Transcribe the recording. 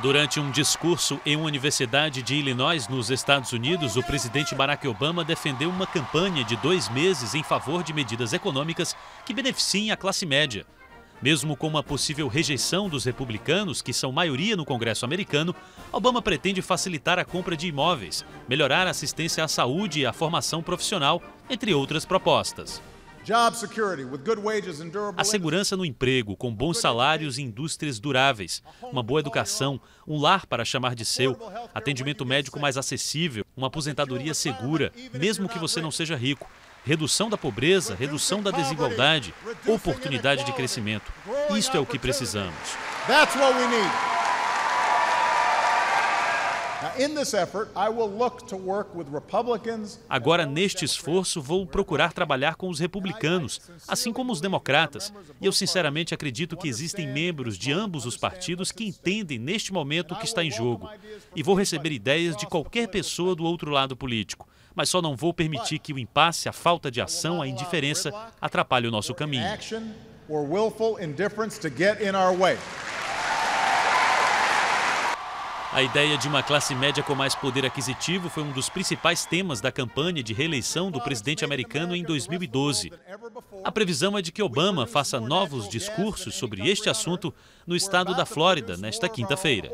Durante um discurso em uma universidade de Illinois, nos Estados Unidos, o presidente Barack Obama defendeu uma campanha de dois meses em favor de medidas econômicas que beneficiem a classe média. Mesmo com uma possível rejeição dos republicanos, que são maioria no Congresso americano, Obama pretende facilitar a compra de imóveis, melhorar a assistência à saúde e à formação profissional, entre outras propostas. A segurança no emprego, com bons salários e indústrias duráveis, uma boa educação, um lar para chamar de seu, atendimento médico mais acessível, uma aposentadoria segura, mesmo que você não seja rico, redução da pobreza, redução da desigualdade, oportunidade de crescimento. Isto é o que precisamos. Agora, neste esforço, vou procurar trabalhar com os republicanos, assim como os democratas. E eu sinceramente acredito que existem membros de ambos os partidos que entendem neste momento o que está em jogo. E vou receber ideias de qualquer pessoa do outro lado político. Mas só não vou permitir que o impasse, a falta de ação, a indiferença atrapalhe o nosso caminho. A ideia de uma classe média com mais poder aquisitivo foi um dos principais temas da campanha de reeleição do presidente americano em 2012. A previsão é de que Obama faça novos discursos sobre este assunto no estado da Flórida nesta quinta-feira.